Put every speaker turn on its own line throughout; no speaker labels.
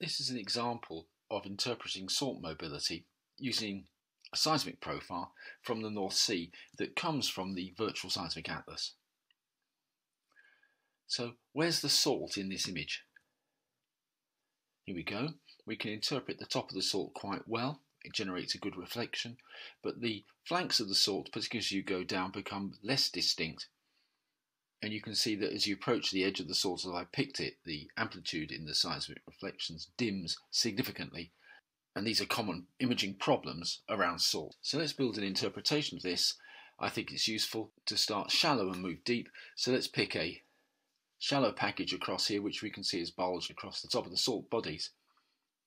This is an example of interpreting salt mobility using a seismic profile from the North Sea that comes from the Virtual Seismic Atlas. So where's the salt in this image? Here we go. We can interpret the top of the salt quite well. It generates a good reflection, but the flanks of the salt, particularly as you go down, become less distinct. And you can see that as you approach the edge of the salt as I picked it, the amplitude in the seismic reflections dims significantly and these are common imaging problems around salt. So let's build an interpretation of this. I think it's useful to start shallow and move deep. So let's pick a shallow package across here, which we can see is bulged across the top of the salt bodies,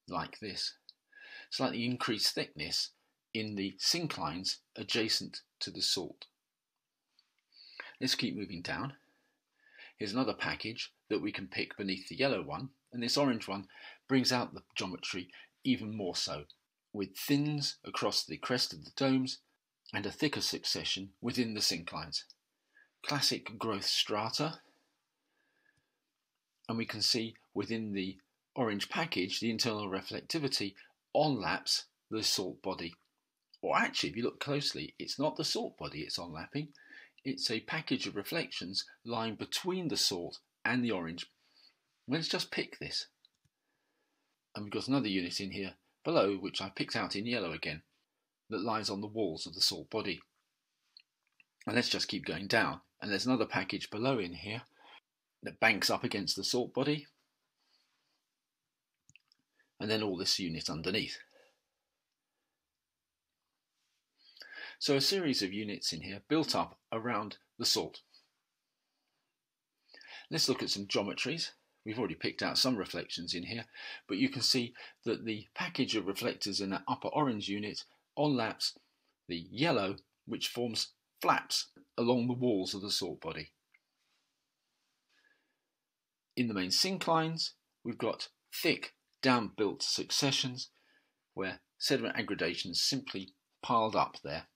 like this. Slightly increased thickness in the synclines adjacent to the salt. Let's keep moving down. Here's another package that we can pick beneath the yellow one, and this orange one brings out the geometry even more so, with thins across the crest of the domes and a thicker succession within the synclines. Classic growth strata, and we can see within the orange package the internal reflectivity onlaps the salt body. Or actually, if you look closely, it's not the salt body it's onlapping, it's a package of reflections lying between the salt and the orange. Let's just pick this and we've got another unit in here below which I picked out in yellow again that lies on the walls of the salt body. And let's just keep going down and there's another package below in here that banks up against the salt body and then all this unit underneath. So a series of units in here built up around the salt. Let's look at some geometries. We've already picked out some reflections in here, but you can see that the package of reflectors in that upper orange unit onlaps the yellow, which forms flaps along the walls of the salt body. In the main synclines, we've got thick down-built successions where sediment aggradation aggregations simply piled up there,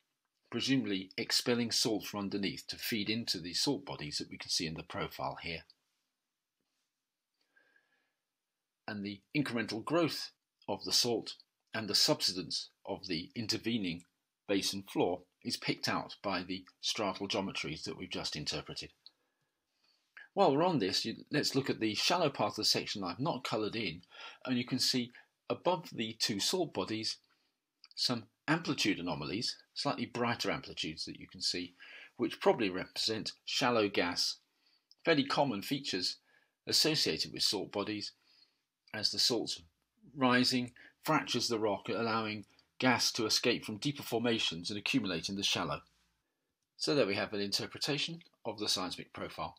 presumably expelling salt from underneath to feed into the salt bodies that we can see in the profile here and the incremental growth of the salt and the subsidence of the intervening basin floor is picked out by the stratal geometries that we've just interpreted. While we're on this, let's look at the shallow part of the section I've not coloured in, and you can see above the two salt bodies some amplitude anomalies, slightly brighter amplitudes that you can see, which probably represent shallow gas, fairly common features associated with salt bodies, as the salt rising fractures the rock, allowing gas to escape from deeper formations and accumulate in the shallow. So there we have an interpretation of the seismic profile.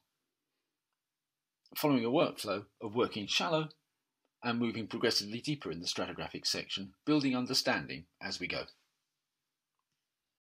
Following a workflow of working shallow and moving progressively deeper in the stratigraphic section, building understanding as we go.